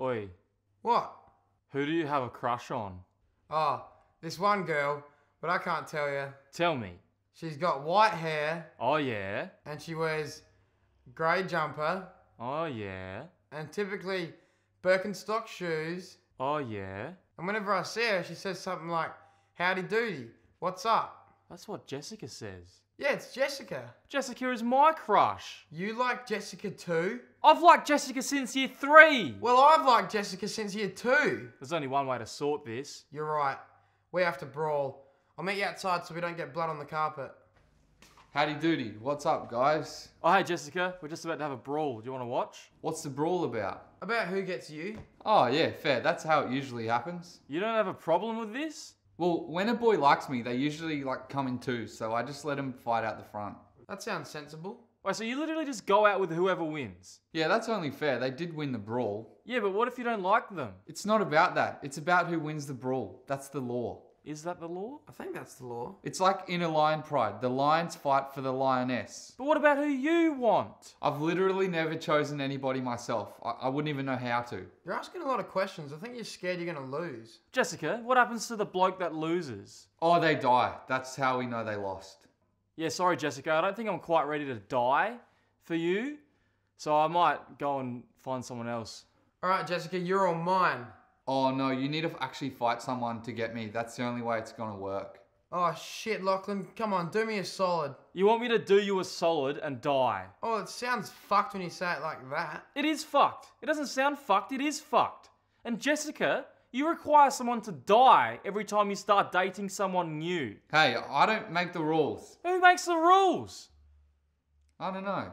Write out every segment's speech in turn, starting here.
Oi, What? who do you have a crush on? Oh, this one girl, but I can't tell you. Tell me. She's got white hair Oh yeah. and she wears grey jumper Oh yeah. and typically Birkenstock shoes. Oh yeah. And whenever I see her, she says something like, Howdy doody, what's up? That's what Jessica says. Yeah, it's Jessica. Jessica is my crush. You like Jessica too? I've liked Jessica since year three. Well, I've liked Jessica since year two. There's only one way to sort this. You're right. We have to brawl. I'll meet you outside so we don't get blood on the carpet. Howdy doody, what's up, guys? Oh hey Jessica, we're just about to have a brawl. Do you want to watch? What's the brawl about? About who gets you? Oh, yeah, fair. That's how it usually happens. You don't have a problem with this? Well, when a boy likes me, they usually like come in twos, so I just let them fight out the front. That sounds sensible. Wait, so you literally just go out with whoever wins? Yeah, that's only fair. They did win the brawl. Yeah, but what if you don't like them? It's not about that. It's about who wins the brawl. That's the law. Is that the law? I think that's the law. It's like in a lion pride. The lions fight for the lioness. But what about who you want? I've literally never chosen anybody myself. I, I wouldn't even know how to. You're asking a lot of questions. I think you're scared you're going to lose. Jessica, what happens to the bloke that loses? Oh, they die. That's how we know they lost. Yeah, sorry, Jessica. I don't think I'm quite ready to die for you. So I might go and find someone else. All right, Jessica, you're all mine. Oh no, you need to actually fight someone to get me. That's the only way it's gonna work. Oh, shit, Lachlan. Come on, do me a solid. You want me to do you a solid and die? Oh, it sounds fucked when you say it like that. It is fucked. It doesn't sound fucked, it is fucked. And Jessica, you require someone to die every time you start dating someone new. Hey, I don't make the rules. Who makes the rules? I don't know.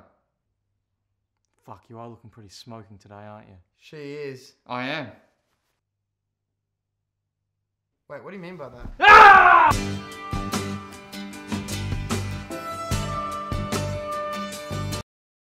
Fuck, you are looking pretty smoking today, aren't you? She is. I am. Wait, what do you mean by that? Ah!